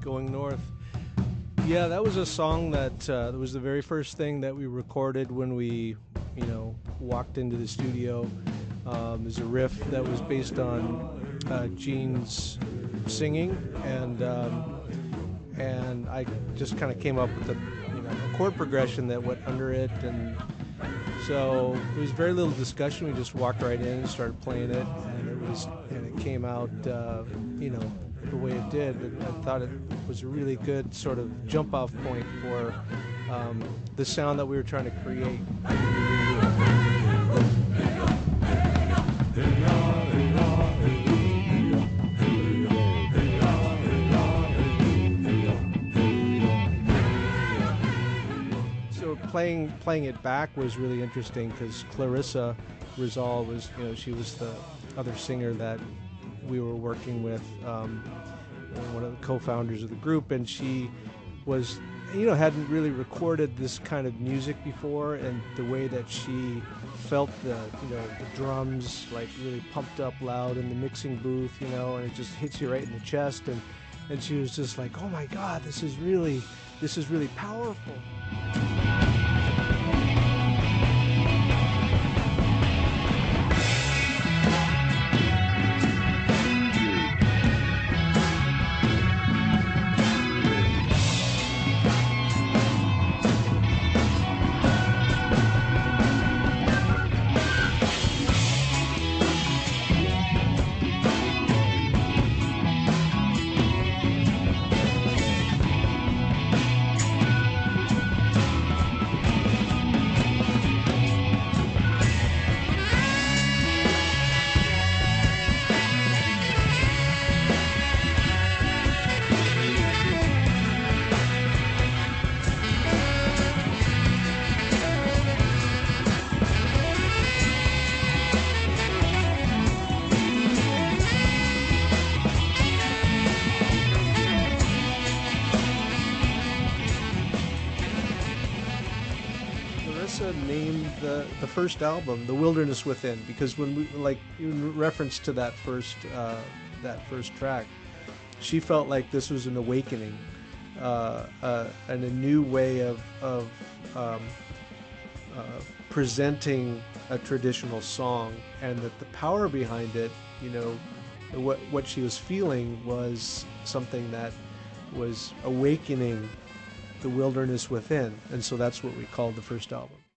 Going North. Yeah, that was a song that uh, was the very first thing that we recorded when we, you know, walked into the studio. Um, there's a riff that was based on uh, Gene's singing, and um, and I just kind of came up with a, you know, a chord progression that went under it, and so there was very little discussion. We just walked right in and started playing it, and it was and it came out, uh, you know, the way it did. I thought it was a really good sort of jump off point for um, the sound that we were trying to create. So playing playing it back was really interesting because Clarissa Rizal was you know she was the other singer that we were working with, um, one of the co-founders of the group, and she was you know hadn't really recorded this kind of music before, and the way that she felt the you know the drums like really pumped up loud in the mixing booth, you know, and it just hits you right in the chest, and and she was just like, oh my god, this is really this is really powerful. Clarissa named the, the first album "The Wilderness Within" because when we like in reference to that first uh, that first track, she felt like this was an awakening uh, uh, and a new way of of um, uh, presenting a traditional song, and that the power behind it, you know, what what she was feeling was something that was awakening the wilderness within, and so that's what we called the first album.